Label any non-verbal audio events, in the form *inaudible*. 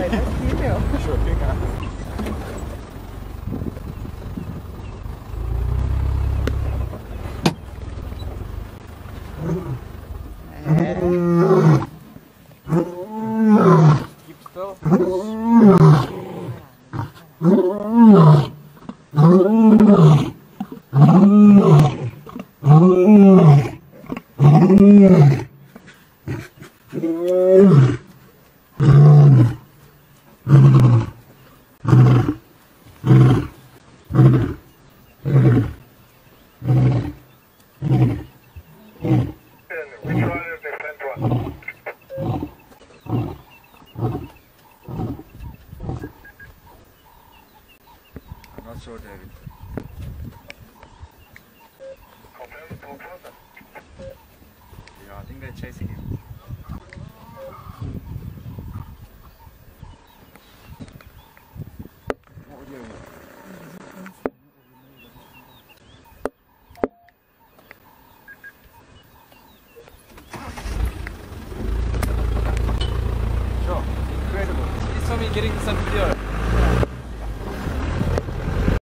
say nice to meet you. *laughs* Sure. Yeah. so David. Yeah, I think they're chasing him. What are doing? Sure, incredible. Me getting some video.